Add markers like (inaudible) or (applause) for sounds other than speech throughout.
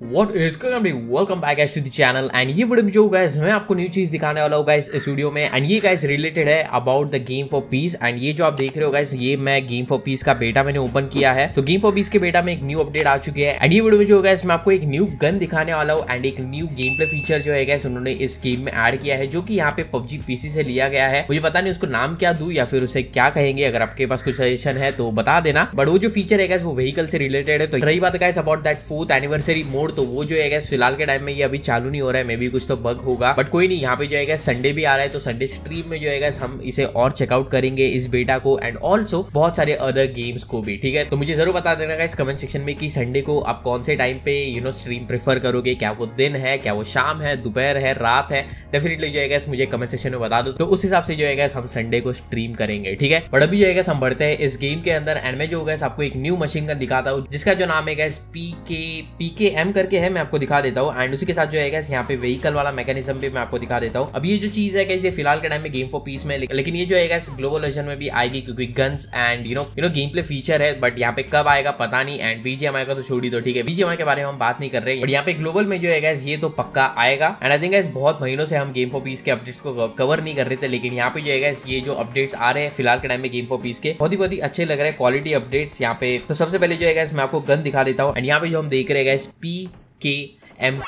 What is going on welcome back guys, to the channel. And ये video में जो guys, मैं आपको न्यू चीज़ दिखाने वाला हूँ, guys, इस वीडियो में। एंड ये guys रिलेटेड है about the game for peace and ये जो आप देख रहे हो, guys, ये मैं गेम फॉर पीस का बेटा मैंने ओपन किया है। तो गेम फॉर पीस के बेटा में एक न्यू अपडेट आ चुकी है। एंड ये वीडियो में जो guys, मैं आपको एक न्यू गन दिखाने वाला हूँ। एंड एक न्यू गेम प्ले फीचर जो है, guys, उन्होंने इस गेम में एड किया है, जो की यहाँ पे पबजी पीसी से लिया गया है। मुझे पता नहीं उसको नाम क्या दू या फिर उसे क्या कहेंगे, अगर आपके पास कुछ सजेशन है तो बता देना। बट वो जो फीचर है, guys, वो व्हीकल से रिलेटेड है। तो रही बात है about that fourth anniversary mode तो वो जो है फ़िलहाल के टाइम में ये अभी चालू नहीं हो रहा है मे भी कुछ तो बग होगा। बट कोई नहीं, यहाँ पे जो है संडे भी आ रहा है तो संडे स्ट्रीम में जो है हम इसे और चेकआउट करेंगे इस बेटा को एंड ऑल्सो बहुत सारे अदर गेम्स को भी, ठीक है? तो मुझे ज़रूर बता देना इस कमेंट सेक्शन में कि संडे को आप कौन से टाइम पे यू नो स्ट्रीम प्रेफर करोगे? क्या वो दिन है, क्या वो शाम है, दोपहर है, रात है? डेफिनेटली जो है मुझे कमेंट सेक्शन में बता दो। तो उस हिसाब से जो है हम संडे को स्ट्रीम करेंगे, ठीक है? बट अभी जो है हम बढ़ते हैं इस गेम के अंदर एंड में जो होगा आपको एक न्यू मशीन गन दिखाता हूँ, जिसका जो नाम है पी के पी के एम करके है, मैं आपको दिखा देता हूँ। एंड उसी के साथ जो है यहाँ पे व्हीकल वाला मैकेनिज्म भी मैं आपको दिखा देता हूँ। अब ये जो चीज़ है ये फ़िलहाल के टाइम में गेम फॉर पीस में लेकिन ये जो है ग्लोबल वर्जन में भी आएगी क्योंकि guns and you know you know game play feature है बट यहाँ पे कब आएगा, पता नहीं। एंड बीजीएमआई का तो छोड़ी दो, ठीक है। बीजीएमआई के बारे में हम बात नहीं कर रहे बट यहाँ पे ग्लोबल में जो है ये तो पक्का आएगा। एंड आई थिंक बहुत महीनों से हम गेम फॉर पीस के अपडेट्स को कवर नहीं कर रहे थे, लेकिन यहाँ पे जो है ये जो अपडेट्स आ रहे हैं, फ़िलहाल के टाइम में गेम फॉर पीस के, बहुत ही बहुत ही अच्छे लग रहे हैं क्वालिटी अपडेट्स यहाँ पे। तो सबसे पहले जो है मैं आपको गन दिखा देता हूँ। एंड यहाँ पे जो हम देख रहे हैं पी के एम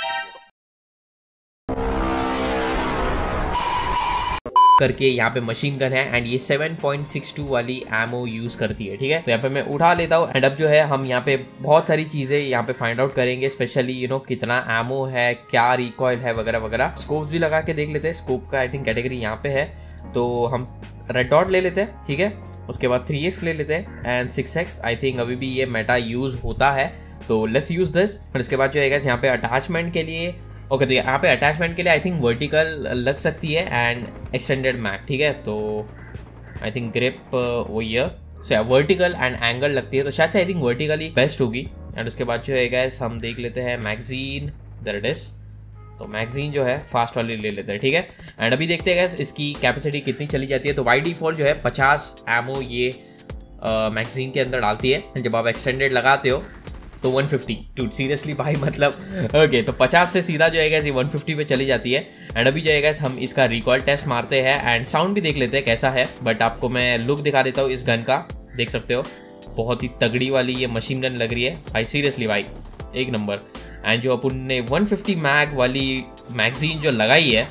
करके यहाँ पे मशीन गन है एंड ये 7.62 वाली एमओ यूज़ करती है, ठीक है? तो यहाँ पे मैं उठा लेता हूँ एंड अब जो है, हम यहाँ पे बहुत सारी चीज़ें यहाँ पे फाइंड आउट करेंगे स्पेशली यू नो कितना एमओ है, क्या रिकॉयल है, वगैरह वगैरह। स्कोप भी लगा के देख लेते हैं स्कोप का आई थिंक कैटेगरी यहाँ पे है। तो हम रेड डॉट ले लेते हैं, ठीक है? उसके बाद थ्री एक्स ले लेते हैं and six x I think अभी भी ये मेटा यूज़ होता है। तो लेट्स यूज़ दिस फिर उसके बाद जो है यहाँ पे अटैचमेंट के लिए ओके तो यहाँ पे अटैचमेंट के लिए आई थिंक वर्टिकल लग सकती है एंड एक्सटेंडेड मैक ठीक है? तो आई थिंक ग्रिप वो ये। सो वर्टिकल एंड एंगल लगती है तो शायद से आई थिंक वर्टिकली बेस्ट होगी। एंड उसके बाद जो है गैस हम देख लेते हैं मैगजीन दर इज़ तो मैगजीन जो है फास्ट वाली ले लेते हैं, ठीक है? एंड अभी देखते हैं गैस इसकी कैपेसिटी कितनी चली जाती है। तो वाई डिफ़ॉल्ट जो है, पचास एमओ ये मैगजीन के अंदर डालती है। जब आप एक्सटेंडेड लगाते हो तो 150 टू सीरियसली भाई मतलब ओके okay, तो 50 से सीधा जो है ये 150 पे चली जाती है। एंड अभी जो है हम इसका रिकॉल टेस्ट मारते हैं एंड साउंड भी देख लेते हैं कैसा है। बट आपको मैं लुक दिखा देता हूँ इस गन का। देख सकते हो। बहुत ही तगड़ी वाली ये मशीन गन लग रही है। भाई सीरियसली भाई एक नंबर एंड जो अपन ने 150 मैग वाली मैगजीन जो लगाई है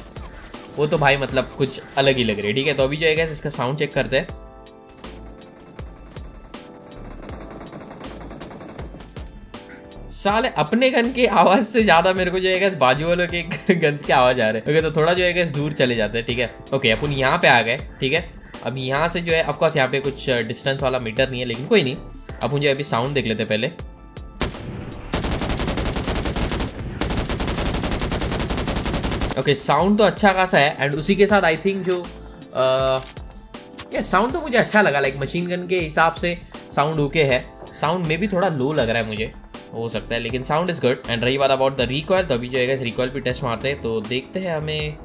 वो तो भाई मतलब कुछ अलग ही लग रही है। ठीक है तो अभी जो है इसका साउंड चेक करते हैं। साले अपने गन की आवाज़ से ज़्यादा मेरे को जो है बाजू वालों के (laughs) गन्स की आवाज़ आ रही है। ओके तो थोड़ा जो है दूर चले जाते हैं ठीक है? ओके अपन यहाँ पे आ गए ठीक है? अब यहाँ से जो है ऑफकोर्स यहाँ पे कुछ डिस्टेंस वाला मीटर नहीं है लेकिन कोई नहीं। अपन जो अभी साउंड देख लेते पहले। ओके okay, साउंड तो अच्छा खासा है एंड उसी के साथ आई थिंक जो साउंड तो मुझे अच्छा लगा लाइक मशीन गन के हिसाब से साउंड ओके है। साउंड में भी थोड़ा लो लग रहा है मुझे। हो सकता है, लेकिन साउंड इज़ गुड एंड रही बात अबाउट द रिकॉयल तो अभी जो है रिकॉयल भी टेस्ट मारते हैं तो देखते हैं हमें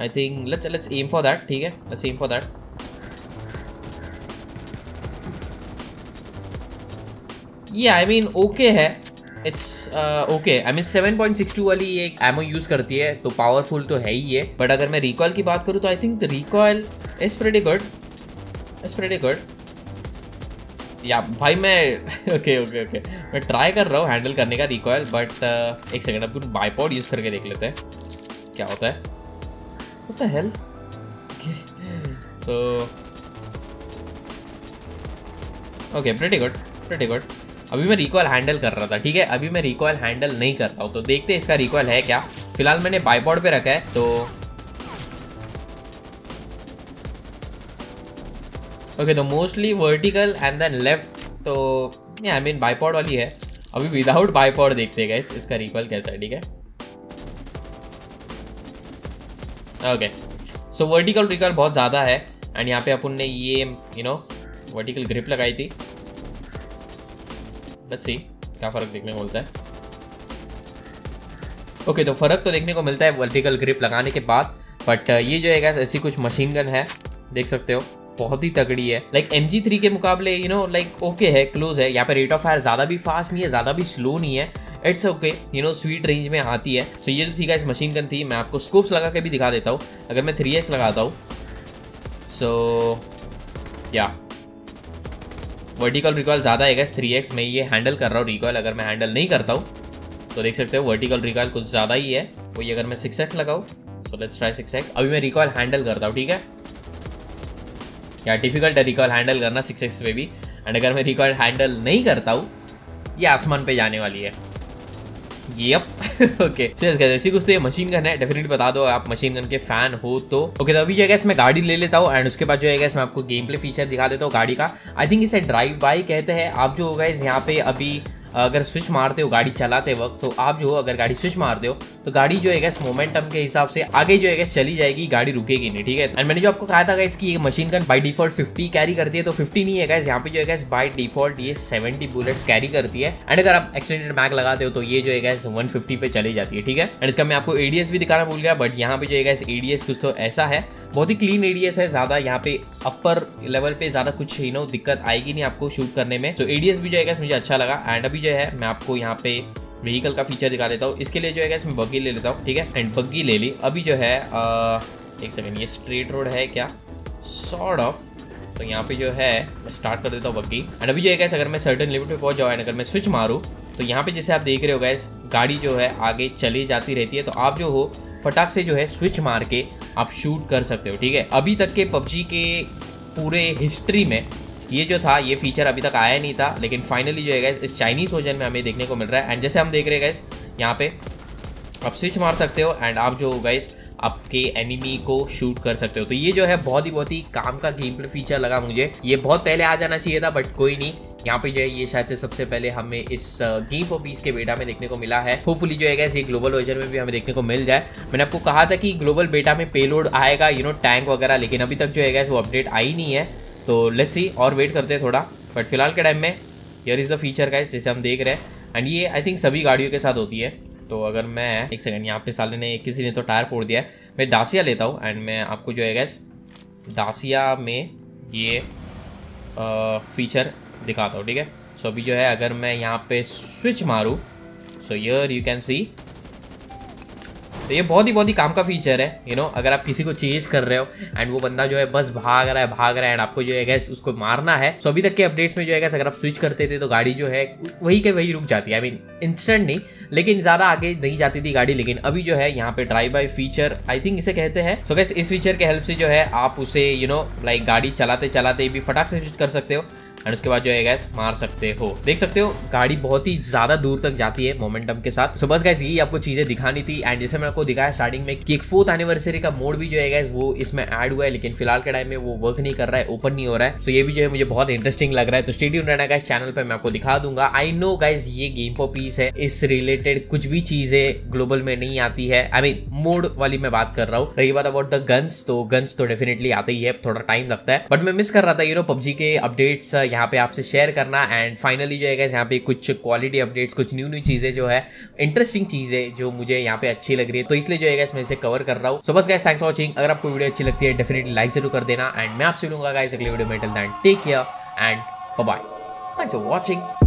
I think let's let's aim for that ठीक है? लेट्स एम फॉर दैट ये आई मीन ओके है. इट्स ओके आई मीन 7.62 वाली ये एमओ यूज़ करती है तो पावरफुल तो है ही है बट अगर मैं रिकॉयल की बात करूँ तो I think the recoil is pretty good is pretty good या भाई मैं ओके ओके ओके मैं ट्राई कर रहा हूँ हैंडल करने का रिकॉयल बट uh, एक सेकंड अब बाईपॉड यूज़ करके देख लेते हैं. क्या होता है? होता है तो okay pretty good pretty good अभी मैं रिकॉयल हैंडल कर रहा था ठीक है? अभी मैं रिकॉयल हैंडल नहीं कर रहा हूँ तो देखते हैं इसका रिकॉयल है क्या. फ़िलहाल मैंने बाईपॉड पे रखा है तो ओके तो mostly vertical and then left तो आई मीन बाईपॉड वाली है। अभी विदाउट बाईपॉड देखते हैं इसका रिकॉल कैसा है ठीक है? ओके सो वर्टिकल रिकॉल बहुत ज़्यादा है एंड यहाँ पे अपन ने ये यू नो वर्टिकल ग्रिप लगाई थी। लेट्स सी क्या फ़र्क देखने को मिलता है। ओके okay, तो फ़र्क तो देखने को मिलता है वर्टिकल ग्रिप लगाने के बाद बट ये जो है ऐसी कुछ मशीन गन है देख सकते हो। बहुत ही तगड़ी है। लाइक एम जी के मुकाबले यू नो लाइक ओके है क्लोज है। यहाँ पे रेट ऑफ़ फायर ज़्यादा भी फास्ट नहीं है ज़्यादा भी स्लो नहीं है। It's okay you know sweet range में आती है। सो so, ये जो थी गाइस मशीन गन थी मैं आपको स्कोप्स लगा के भी दिखा देता हूँ। अगर मैं थ्री एक्स लगाता हूँ सो या वर्टिकल रिकॉयल ज़्यादा है गैस थ्री एक्स मैं ये हैंडल कर रहा हूँ रिकॉयल अगर मैं हैंडल नहीं करता हूँ तो देख सकते हो वर्टिकल रिकॉयल कुछ ज़्यादा ही है। वही अगर मैं सिक्स एक्स लगाऊँ so let's try six x अभी मैं रिकॉयल हैंडल करता हूँ ठीक है? या डिफ़िकल्ट है रिकॉयल हैंडल करना सिक्स एक्स पे भी। एंड अगर मैं रिकॉयल हैंडल नहीं करता हूँ ये आसमान पे जाने वाली है। यप ओके जैसी कुछ तो ये मशीन गन है। डेफिनेटली बता दो आप मशीन गन के फ़ैन हो तो। ओके okay, तो अभी जो है मैं गाड़ी ले लेता हूँ। एंड उसके बाद जो है मैं आपको गेम प्ले फीचर दिखा देता हूँ गाड़ी का। आई थिंक इसे ड्राइव बाई कहते हैं। आप जो हो होगा यहाँ पे अभी अगर स्विच मारते हो गाड़ी चलाते वक्त तो आप जो अगर गाड़ी स्विच मारते हो तो गाड़ी जो है मोमेंटम के हिसाब से आगे जो है चली जाएगी, गाड़ी रुकेगी नहीं, ठीक है? एंड मैंने जो आपको कहा था इसकी ये machine gun by default 50 carry करती है तो 50 नहीं है यहाँ पे जो है बाई डिफ़ॉल्ट ये 70 बुलेट्स कैरी करती है। एंड अगर आप एक्सटेंडेड मैग लगाते हो तो ये जो है गैस 150 पे चली जाती है, ठीक है? एंड इसका मैं आपको एडीएस भी दिखाना भूल गया बट यहाँ पे जो है एडीएस कुछ तो ऐसा है बहुत ही क्लीन एडीएस है ज़्यादा यहाँ पे अपर लेवल पे ज़्यादा कुछ ही नो दिक्कत आएगी नहीं आपको शूट करने में। तो एडीएस भी जो है मुझे अच्छा लगा। एंड अभी जो है मैं आपको यहाँ पे व्हीकल का फीचर दिखा देता हूँ। इसके लिए जो है इसमें बग्गी ले लेता हूँ ठीक है? एंड बग्गी ले ली। अभी जो है आ, एक सेकेंड ये स्ट्रेट रोड है क्या? सॉर्ट ऑफ़ तो यहाँ पे जो है मैं स्टार्ट कर देता हूँ बग्गी एंड अभी जो है अगर मैं सर्टन लिमिट पे पहुँच जाऊँ एंड अगर मैं स्विच मारूँ तो यहाँ पे जैसे आप देख रहे हो गैस गाड़ी जो है आगे चली जाती रहती है। तो आप जो हो फटाक से जो है स्विच मार के आप शूट कर सकते हो, ठीक है? अभी तक के पबजी के पूरे हिस्ट्री में ये जो था, ये फीचर अभी तक आया नहीं था, लेकिन फाइनली जो है गैस इस चाइनीज़ वर्जन में हमें देखने को मिल रहा है। एंड जैसे हम देख रहे हैं गैस यहाँ पे आप स्विच मार सकते हो एंड आप जो गैस आपके एनिमी को शूट कर सकते हो। तो ये जो है बहुत ही बहुत ही काम का गेम प्ले फीचर लगा मुझे। ये बहुत पहले आ जाना चाहिए था बट कोई नहीं। यहाँ पे जो है ये शायद से सबसे पहले हमें इस गेम फॉर पीस के बेटा में देखने को मिला है। होपफुली जो है ये ग्लोबल वर्जन में भी हमें देखने को मिल जाए। मैंने आपको कहा था कि ग्लोबल बेटा में पेलोड आएगा यू नो टैंक वगैरह लेकिन अभी तक जो है वो अपडेट आई नहीं है। तो लेट्स सी और वेट करते हैं थोड़ा। बट फ़िलहाल के टाइम में यर इज़ द फीचर का जैसे हम देख रहे हैं। एंड ये आई थिंक सभी गाड़ियों के साथ होती है। तो अगर मैं एक सेकंड यहाँ पे साले ने किसी ने तो टायर फोड़ दिया है। मैं दासिया लेता हूँ एंड मैं आपको जो है गैस दासिया में ये आ, फीचर दिखाता हूँ ठीक है? सो अभी जो है अगर मैं यहाँ पे switch मारूँ so yeah you can see तो ये बहुत ही बहुत ही काम का फीचर है यू you नो know, अगर आप किसी को चेज कर रहे हो एंड वो बंदा जो है बस भाग रहा है भाग रहा है एंड आपको जो है गैस उसको मारना है सो अभी तक के अपडेट्स में जो है गैस अगर आप स्विच करते थे तो गाड़ी जो है वही के वही रुक जाती है आई मीन इंस्टेंट नहीं लेकिन ज़्यादा आगे नहीं जाती थी गाड़ी लेकिन अभी जो है यहाँ पे drive by feature I think इसे कहते हैं। सो गैस इस फीचर के हेल्प से जो है आप उसे यू नो लाइक गाड़ी चलाते चलाते भी फटाक से स्विच कर सकते हो एंड उसके बाद जो है गैस मार सकते हो। देख सकते हो, गाड़ी बहुत ही ज़्यादा दूर तक जाती है मोमेंटम के साथ। सो बस गैस यही आपको चीज़ें दिखानी थी। एंड जैसे मैंने आपको दिखाया स्टार्टिंग में कि एक फोर्थ एनिवर्सरी का मोड भी जो है गैस वो इसमें ऐड हुआ है। लेकिन फ़िलहाल के टाइम में वो वर्क नहीं कर रहा है ओपन नहीं हो रहा है। तो ये भी जो है, मुझे बहुत इंटरेस्टिंग लग रहा है। तो स्टेडियम रहना गाइस चैनल पर मैं आपको दिखा दूँगा। आई नो गाइज़ ये गेम फॉर पीस है। इस रिलेटेड कुछ भी चीज़ें ग्लोबल में नहीं आती है। आई मीन मोड वाली मैं बात कर रहा हूँ। रही बात अबाउट द गन्स तो गन्स तो डेफिनेटली आते ही है। थोड़ा टाइम लगता है। बट मैं मिस कर रहा था यू नो पबजी के अपडेट्स यहाँ पे आपसे शेयर करना एंड फाइनली जो है यहाँ पे कुछ क्वालिटी अपडेट्स कुछ न्यू न्यू चीज़ें जो है इंटरेस्टिंग चीज़ें जो मुझे यहाँ पे अच्छी लग रही है। तो इसलिए जो है मैं इसे कवर कर रहा हूँ। सो बस गैस थैंक्स वॉचिंग अगर आपको वीडियो अच्छी लगती है डेफिनेटली लाइक ज़रूर कर देना एंड मैं आपसे लूँगा गैस अगले वीडियो में। Take care and bye thanks for watching